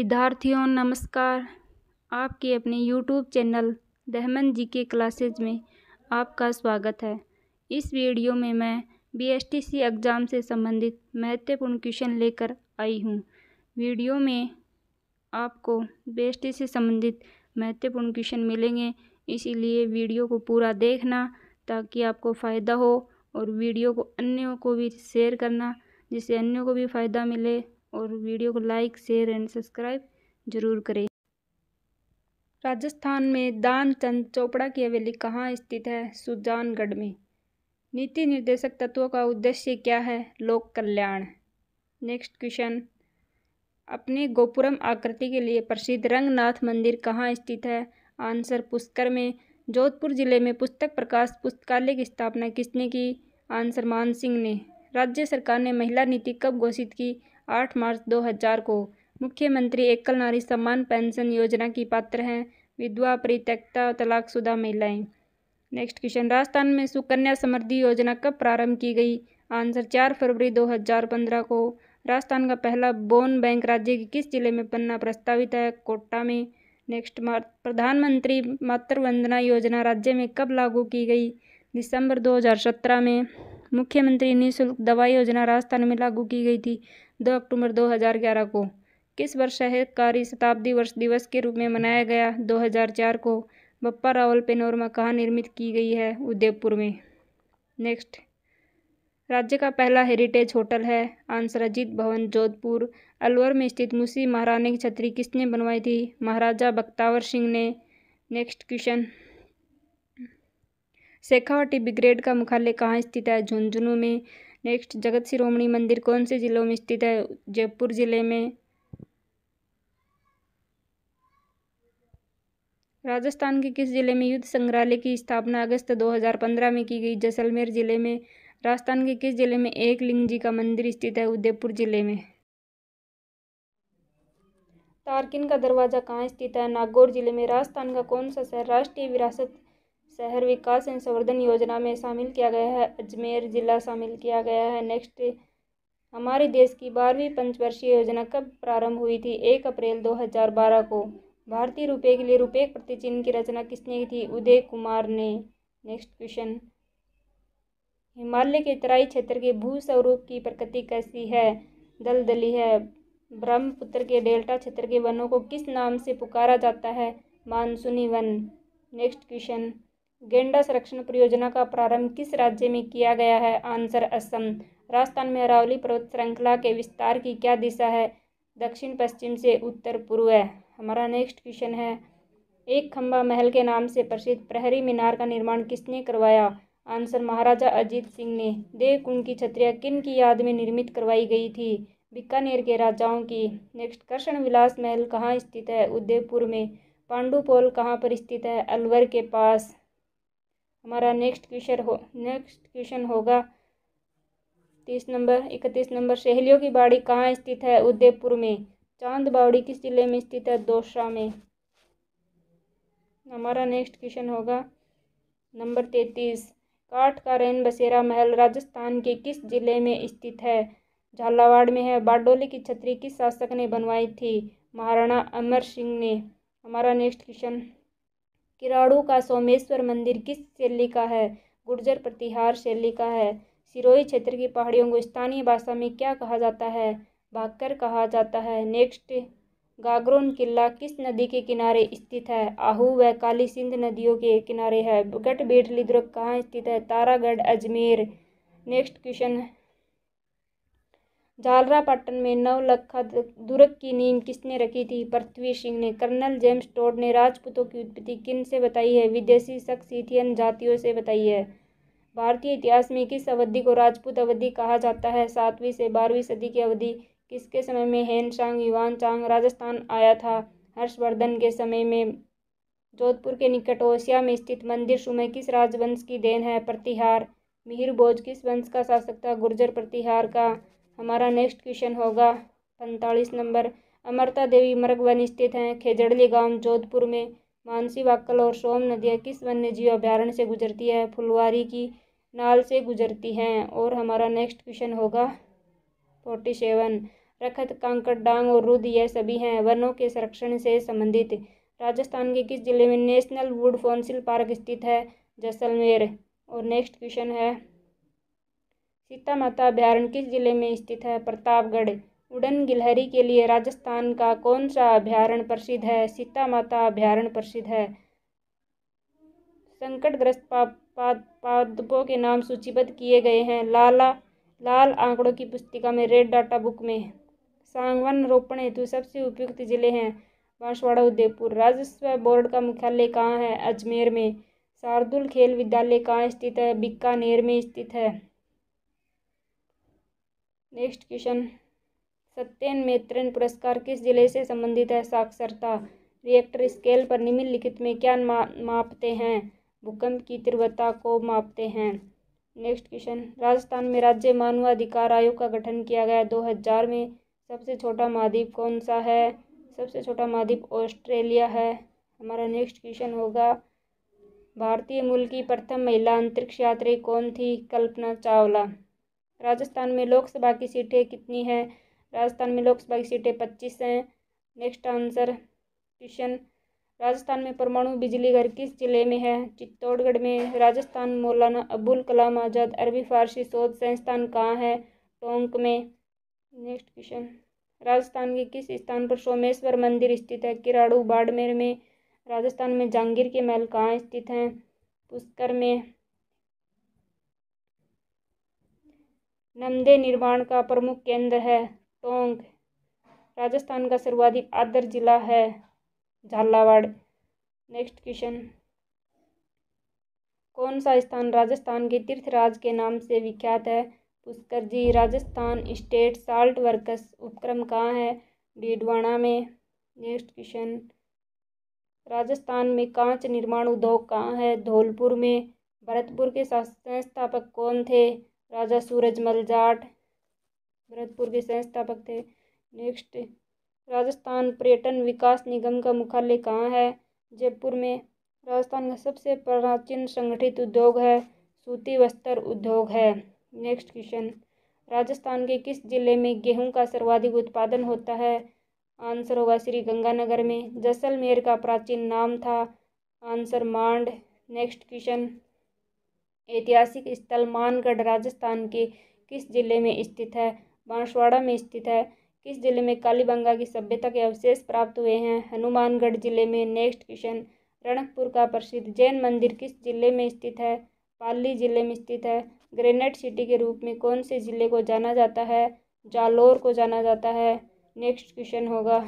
विद्यार्थियों, नमस्कार। आपके अपने यूट्यूब चैनल दहमन जी के क्लासेज में आपका स्वागत है। इस वीडियो में मैं बीएसटीसी एग्ज़ाम से संबंधित महत्वपूर्ण क्वेश्चन लेकर आई हूँ। वीडियो में आपको बीएसटी से संबंधित महत्वपूर्ण क्वेश्चन मिलेंगे, इसीलिए वीडियो को पूरा देखना ताकि आपको फ़ायदा हो और वीडियो को अन्यों को भी शेयर करना, जिससे अन्यों को भी फ़ायदा मिले। और वीडियो को लाइक, शेयर एंड सब्सक्राइब ज़रूर करें। राजस्थान में दान चंद चोपड़ा की हवेली कहाँ स्थित है? सुजानगढ़ में। नीति निर्देशक तत्वों का उद्देश्य क्या है? लोक कल्याण। Next question. अपने गोपुरम आकृति के लिए प्रसिद्ध रंगनाथ मंदिर कहाँ स्थित है? आंसर पुष्कर में। जोधपुर ज़िले में पुस्तक प्रकाश पुस्तकालय की स्थापना किसने की? आंसर मान सिंह ने। राज्य सरकार ने महिला नीति कब घोषित की? आठ मार्च दो हज़ार को। मुख्यमंत्री एकल नारी सम्मान पेंशन योजना की पात्र हैं। विधवा परित्यक्ता तलाकशुदा महिलाएँ। नेक्स्ट क्वेश्चन राजस्थान में सुकन्या समृद्धि योजना कब प्रारंभ की गई? आंसर, चार फरवरी दो हज़ार पंद्रह को। राजस्थान का पहला बोन बैंक राज्य के किस ज़िले में बनना प्रस्तावित है? कोटा में। नेक्स्ट प्रधानमंत्री मातृ वंदना योजना राज्य में कब लागू की गई? दिसंबर 2017 में। मुख्यमंत्री निःशुल्क दवा योजना राजस्थान में लागू की गई थी। दो अक्टूबर 2011 को। किस वर्ष सहकारी शताब्दी वर्ष दिवस के रूप में मनाया गया? 2004 को बप्पा रावल पेनोरमा कहाँ निर्मित की गई है उदयपुर में? नेक्स्ट। राज्य का पहला हेरिटेज होटल है आंसर अजीत भवन, जोधपुर। अलवर में स्थित मुसी महारानी की छतरी किसने बनवाई थी? महाराजा बख्तावर सिंह ने। Next question. शेखावटी ब्रिगेड का मुख्यालय कहाँ स्थित है? झुंझुनू में। नेक्स्ट जगत शिरोमणि मंदिर कौन से जिलों में स्थित है? जयपुर ज़िले में। राजस्थान के किस ज़िले में युद्ध संग्रहालय की स्थापना अगस्त 2015 में की गई? जैसलमेर ज़िले में। राजस्थान के किस ज़िले में एक लिंग जी का मंदिर स्थित है? उदयपुर ज़िले में। तारकिन का दरवाज़ा कहाँ स्थित है? नागौर ज़िले में। राजस्थान का कौन सा शहर राष्ट्रीय विरासत शहर विकास एवं संवर्धन योजना में शामिल किया गया है। अजमेर जिला शामिल किया गया है। नेक्स्ट, हमारे देश की बारहवीं पंचवर्षीय योजना कब प्रारंभ हुई थी? एक अप्रैल 2012 को। भारतीय रुपये के लिए रुपये प्रति चिन्ह की रचना किसने की थी? उदय कुमार ने। नेक्स्ट क्वेश्चन, हिमालय के तराई क्षेत्र के भू स्वरूप की प्रकृति कैसी है? दलदली है। ब्रह्मपुत्र के डेल्टा क्षेत्र के वनों को किस नाम से पुकारा जाता है? मानसूनी वन। नेक्स्ट क्वेश्चन गेंडा संरक्षण परियोजना का प्रारंभ किस राज्य में किया गया है? आंसर असम। राजस्थान में अरावली पर्वत श्रृंखला के विस्तार की क्या दिशा है? दक्षिण, पश्चिम से उत्तर, पूर्व है। हमारा नेक्स्ट क्वेश्चन है, एक खंबा महल के नाम से प्रसिद्ध प्रहरी मीनार का निर्माण किसने करवाया? आंसर महाराजा अजीत सिंह ने। देवकुंड की छत्रिया किन की याद में निर्मित करवाई गई थी? बीकानेर के राजाओं की। नेक्स्ट कृष्ण विलास महल कहाँ स्थित है? उदयपुर में। पांडुपोल कहाँ पर स्थित है? अलवर के पास। हमारा नेक्स्ट क्वेश्चन हो नेक्स्ट क्वेश्चन होगा तीस नंबर, इकतीस नंबर। सहेलियों की बाड़ी कहाँ स्थित है? उदयपुर में। चाँद बावड़ी किस ज़िले में स्थित है? दोसा में। हमारा नेक्स्ट क्वेश्चन होगा नंबर तैतीस। काठ का रैन बसेरा महल राजस्थान के किस ज़िले में स्थित है? झालावाड़ में है। बारडोली की छतरी किस शासक ने बनवाई थी? महाराणा अमर सिंह ने। हमारा नेक्स्ट क्वेश्चन किराड़ू का सोमेश्वर मंदिर किस शैली का है? गुर्जर प्रतिहार शैली का है। सिरोही क्षेत्र की पहाड़ियों को स्थानीय भाषा में क्या कहा जाता है? भाकर कहा जाता है। नेक्स्ट, गागरोन किला किस नदी के किनारे स्थित है? आहू व काली सिंध नदियों के किनारे है। गट बेटली दुर्ग कहाँ स्थित है? तारागढ़, अजमेर। नेक्स्ट क्वेश्चन झालरापाटन में नवलखा दुर्ग की नींव किसने रखी थी? पृथ्वी सिंह ने। कर्नल जेम्स टोड ने राजपूतों की उत्पत्ति किन से बताई है? विदेशी सक्सीथियन जातियों से बताई है। भारतीय इतिहास में किस अवधि को राजपूत अवधि कहा जाता है? सातवीं से बारहवीं सदी की अवधि किसके समय में हेन सांग युवान चांग, राजस्थान आया था? हर्षवर्धन के समय में जोधपुर के निकट ओसिया में स्थित मंदिर सुमय किस राजवंश की देन है? प्रतिहार, मिहिर बोझ किस वंश का शासक था? गुर्जर प्रतिहार का हमारा नेक्स्ट क्वेश्चन होगा पैंतालीस नंबर। अमरता देवी मर्ग वन स्थित हैं, खेजड़ली गाँव जोधपुर में। मानसी वाक्कल और सोम नदियाँ किस वन्य जीव अभ्यारण्य से गुजरती है? फुलवारी की नाल से गुजरती हैं और हमारा नेक्स्ट क्वेश्चन होगा फोर्टी सेवन। रखत, कांकड़, डांग और रुद यह सभी हैं, वनों के संरक्षण से संबंधित। राजस्थान के किस ज़िले में नेशनल वुड फॉन्सिल पार्क स्थित है? जैसलमेर। और नेक्स्ट क्वेश्चन है सीता माता अभ्यारण्य किस ज़िले में स्थित है? प्रतापगढ़ उड़न गिलहरी के लिए राजस्थान का कौन सा अभ्यारण्य प्रसिद्ध है? सीता माता अभ्यारण्य प्रसिद्ध है। संकटग्रस्त पादपों के नाम सूचीबद्ध किए गए हैं। लाला, लाल आंकड़ों की पुस्तिका में रेड डाटा बुक में सांगवन रोपण हेतु सबसे उपयुक्त ज़िले हैं बांसवाड़ा, उदयपुर। राजस्व बोर्ड का मुख्यालय कहाँ है? अजमेर में। शार्दुल खेल विद्यालय कहाँ स्थित है? बीकानेर में स्थित है। Next question. सत्यन मेत्रन पुरस्कार किस ज़िले से संबंधित है? साक्षरता। रिएक्टर स्केल पर निम्नलिखित में क्या मा, मापते हैं? भूकंप की तीव्रता को मापते हैं। Next question. राजस्थान में राज्य मानवाधिकार आयोग का गठन किया गया दो हज़ार में। सबसे छोटा महाद्वीप कौन सा है? सबसे छोटा महाद्वीप ऑस्ट्रेलिया है। हमारा नेक्स्ट क्वेश्चन होगा। भारतीय मूल की प्रथम महिला अंतरिक्ष यात्री कौन थी? कल्पना चावला। राजस्थान में लोकसभा की सीटें कितनी हैं? राजस्थान में लोकसभा की सीटें पच्चीस हैं। नेक्स्ट आंसर क्वेश्चन राजस्थान में परमाणु बिजली घर किस ज़िले में है? चित्तौड़गढ़ में। राजस्थान, मौलाना अबुल कलाम आज़ाद अरबी फारसी शोध संस्थान कहाँ है? टोंक में। Next question. राजस्थान के किस स्थान पर सोमेश्वर मंदिर स्थित है? किराड़ू, बाड़मेर में। राजस्थान में जहांगीर के महल कहाँ स्थित हैं? पुष्कर में। नमदे निर्माण का प्रमुख केंद्र है, टोंक। राजस्थान का सर्वाधिक आदर जिला है, झालावाड़। Next question. कौन सा स्थान राजस्थान के तीर्थराज के नाम से विख्यात है? Pushkar ji, Rajasthan state salt works उपक्रम कहाँ है? डीडवाना में। Next question. राजस्थान में कांच निर्माण उद्योग कहाँ है? धौलपुर में। भरतपुर के संस्थापक कौन थे? राजा सूरजमल जाट भरतपुर के संस्थापक थे। नेक्स्ट राजस्थान पर्यटन विकास निगम का मुख्यालय कहाँ है? जयपुर में। राजस्थान का सबसे प्राचीन संगठित उद्योग है, सूती वस्त्र उद्योग है। नेक्स्ट क्वेश्चन राजस्थान के किस ज़िले में गेहूँ का सर्वाधिक उत्पादन होता है? आंसर होगा श्री गंगानगर में। जैसलमेर का प्राचीन नाम था, आंसर मांड। नेक्स्ट क्वेश्चन ऐतिहासिक स्थल मानगढ़, राजस्थान के किस ज़िले में स्थित है? बांसवाड़ा में स्थित है। किस ज़िले में कालीबंगा की सभ्यता के अवशेष प्राप्त हुए हैं? हनुमानगढ़ ज़िले में नेक्स्ट क्वेश्चन रणकपुर का प्रसिद्ध जैन मंदिर किस ज़िले में स्थित है? पाली ज़िले में स्थित है। ग्रेनेड सिटी के रूप में कौन से ज़िले को जाना जाता है? जालोर को जाना जाता है। नेक्स्ट क्वेश्चन होगा।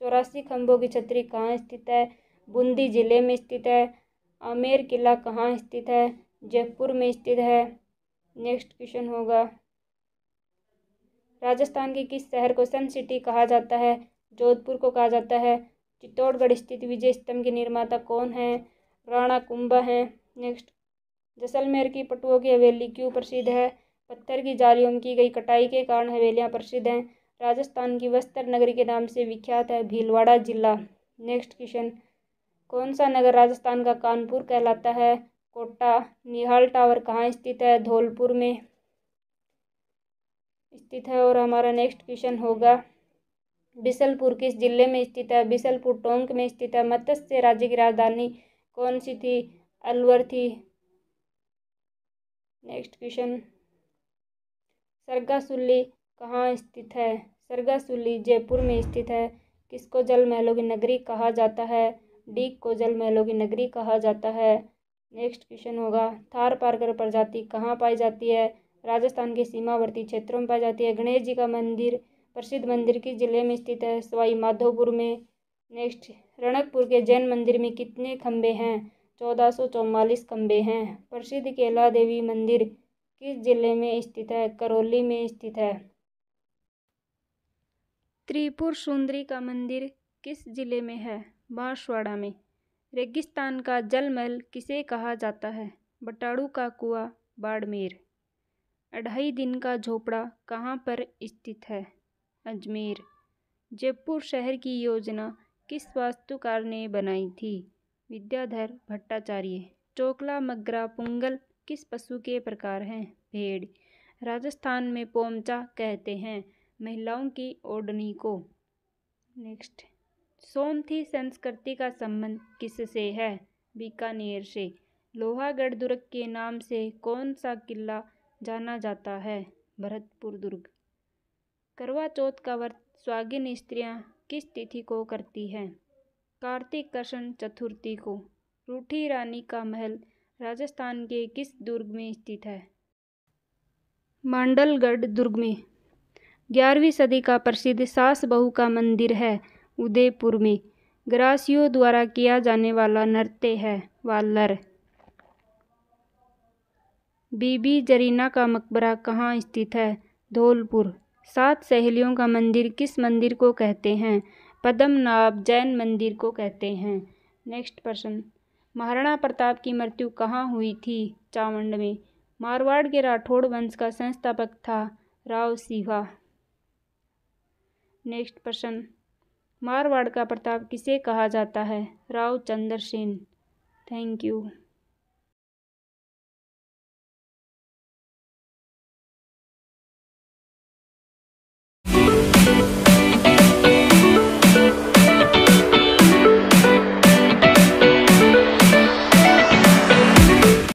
चौरासी खंभों की छतरी कहाँ स्थित है? बूंदी ज़िले में स्थित है। आमेर किला कहाँ स्थित है? जयपुर में स्थित है। नेक्स्ट क्वेश्चन होगा। राजस्थान के किस शहर को सन सिटी कहा जाता है? जोधपुर को कहा जाता है। चित्तौड़गढ़ स्थित विजय स्तंभ के निर्माता कौन है? राणा कुंभा हैं। नेक्स्ट। जैसलमेर की पटुओं की हवेली क्यों प्रसिद्ध है? पत्थर की जालियों में की गई कटाई के कारण हवेलियाँ प्रसिद्ध हैं। राजस्थान की वस्त्र नगरी के नाम से विख्यात है भीलवाड़ा जिला। Next question. कौन सा नगर राजस्थान का कानपुर कहलाता है? कोटा, निहाल टावर कहाँ स्थित है? धौलपुर में स्थित है और हमारा नेक्स्ट क्वेश्चन होगा। बिसलपुर किस ज़िले में स्थित है? बिसलपुर टोंक में स्थित है। मत्स्य राज्य की राजधानी कौन सी थी? अलवर थी। नेक्स्ट क्वेश्चन सरगासुल्ली कहाँ स्थित है? सरगासुल्ली जयपुर में स्थित है। किसको जल महलों की नगरी कहा जाता है? डीक को जल महलों की नगरी कहा जाता है। नेक्स्ट क्वेश्चन होगा, थार पारकर प्रजाति कहाँ पाई जाती है? राजस्थान के सीमावर्ती क्षेत्रों में पाई जाती है। गणेश जी का मंदिर, प्रसिद्ध मंदिर किस ज़िले में स्थित है? सवाई माधोपुर में। नेक्स्ट रणकपुर के जैन मंदिर में कितने खंबे हैं? चौदह सौ चौवालीस खंबे हैं। प्रसिद्ध केला देवी मंदिर किस ज़िले में स्थित है? करौली में स्थित है। त्रिपुर सुंदरी का मंदिर किस ज़िले में है? बांसवाड़ा में। रेगिस्तान का जलमहल किसे कहा जाता है? बटाड़ू का कुआ, बाड़मेर। अढ़ाई दिन का झोपड़ा कहाँ पर स्थित है? अजमेर। जयपुर शहर की योजना किस वास्तुकार ने बनाई थी? विद्याधर भट्टाचार्य। चोकला, मगरा, पुंगल किस पशु के प्रकार हैं? भेड़। राजस्थान में पोमचा कहते हैं महिलाओं की ओढ़नी को। नेक्स्ट। सोमथी संस्कृति का संबंध किससे है? बीकानेर से। लोहागढ़ दुर्ग के नाम से कौन सा किला जाना जाता है? भरतपुर दुर्ग करवा चौथ का व्रत स्वागिन स्त्रियाँ किस तिथि को करती हैं? कार्तिक कृष्ण चतुर्थी को। रूठी रानी का महल राजस्थान के किस दुर्ग में स्थित है? मांडलगढ़ दुर्ग में। ग्यारहवीं सदी का प्रसिद्ध सास बहू का मंदिर है। उदयपुर में। ग्रासियों द्वारा किया जाने वाला नृत्य है वालर। बीबी जरीना का मकबरा कहाँ स्थित है? धौलपुर। सात सहेलियों का मंदिर किस मंदिर को कहते हैं? पद्मनाभ जैन मंदिर को कहते हैं। नेक्स्ट प्रश्न महाराणा प्रताप की मृत्यु कहाँ हुई थी? चावंड में। मारवाड़ के राठौड़ वंश का संस्थापक था राव सिवा नेक्स्ट प्रश्न मारवाड़ का प्रताप किसे कहा जाता है? Rao Chandra Sen thank you